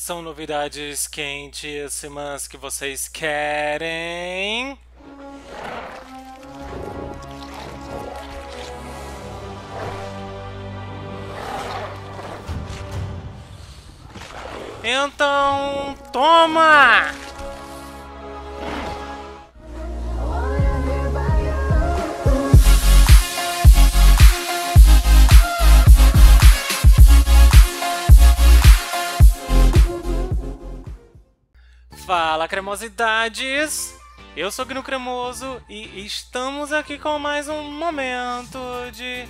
São novidades quentíssimas que vocês querem. Então, toma! Fala cremosidades! Eu sou Gnu Cremoso e estamos aqui com mais um momento de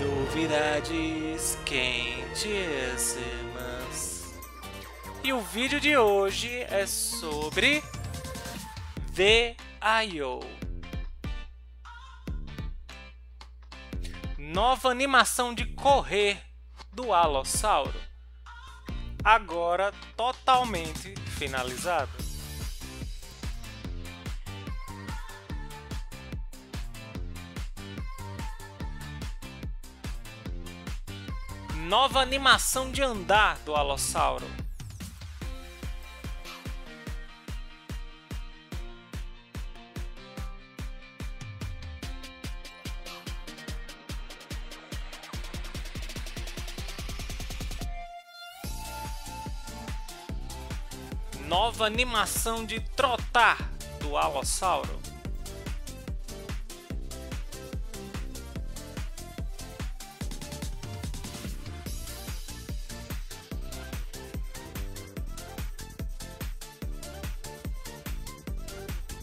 novidades quentíssimas. E o vídeo de hoje é sobre VIO. Nova animação de correr do Alossauro agora totalmente finalizado. Nova animação de andar do Alossauro. Nova animação de trotar do Alossauro.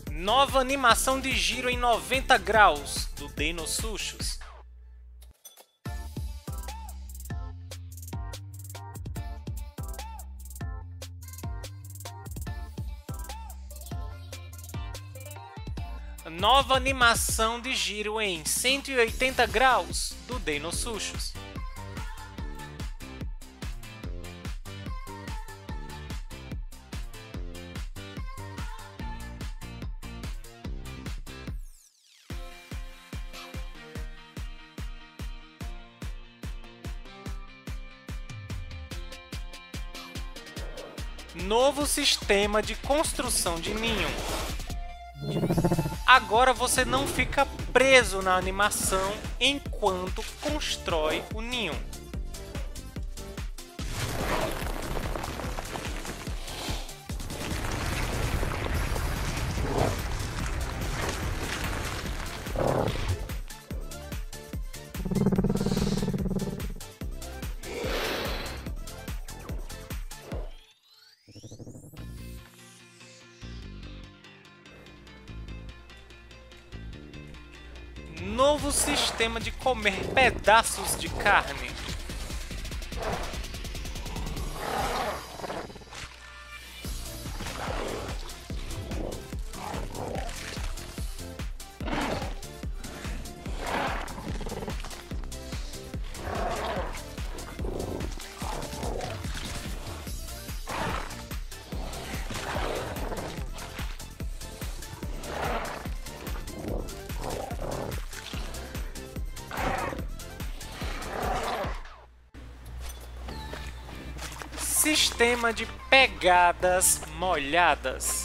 Nova animação de giro em 90 graus do Deinosuchus. Nova animação de giro em 180 graus do Deinosuchus. Novo sistema de construção de ninho. Agora você não fica preso na animação enquanto constrói o ninho. Novo sistema de comer pedaços de carne. Sistema de pegadas molhadas.